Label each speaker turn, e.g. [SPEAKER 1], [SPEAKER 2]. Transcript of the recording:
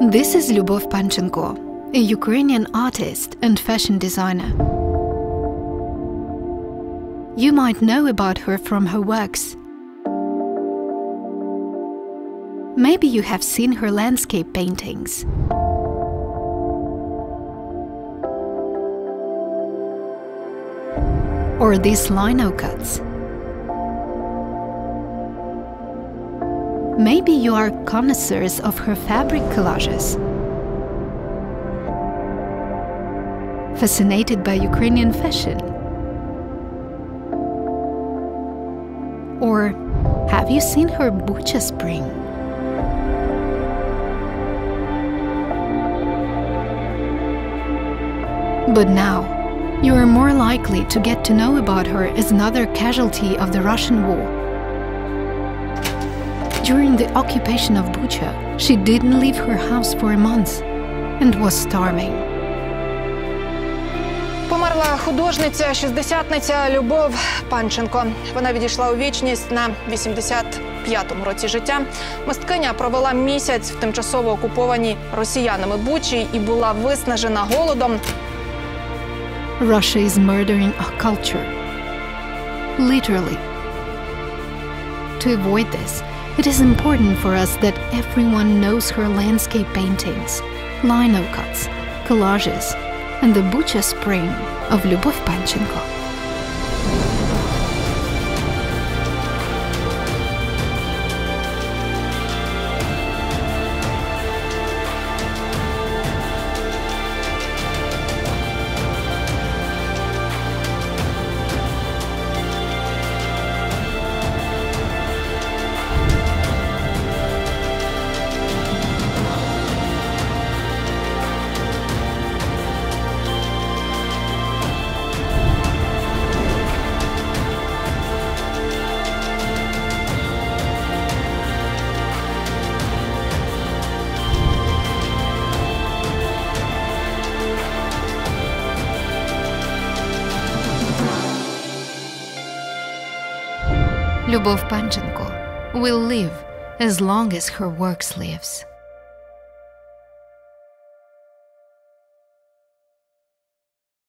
[SPEAKER 1] This is Lyubov Panchenko, a Ukrainian artist and fashion designer. You might know about her from her works. Maybe you have seen her landscape paintings. Or these lino cuts. Maybe you are connoisseurs of her fabric collages. Fascinated by Ukrainian fashion. Or have you seen her Bucha spring? But now, you are more likely to get to know about her as another casualty of the Russian war. During the occupation of Bucha, she didn't leave her house for a month and was starving.
[SPEAKER 2] Померла художниця, шістдесятниця Любов Панченко. Вона відійшла у вічність на 85-му році життя. Мисткиня провела місяць в тимчасово окупованій росіянами Бучі і була виснажена голодом.
[SPEAKER 1] Russia is murdering our culture. Literally. To avoid this, it is important for us that everyone knows her landscape paintings, lino cuts, collages, and the Bucha Spring of Lyubov Panchenko. Lyubov Panchenko will live as long as her works lives.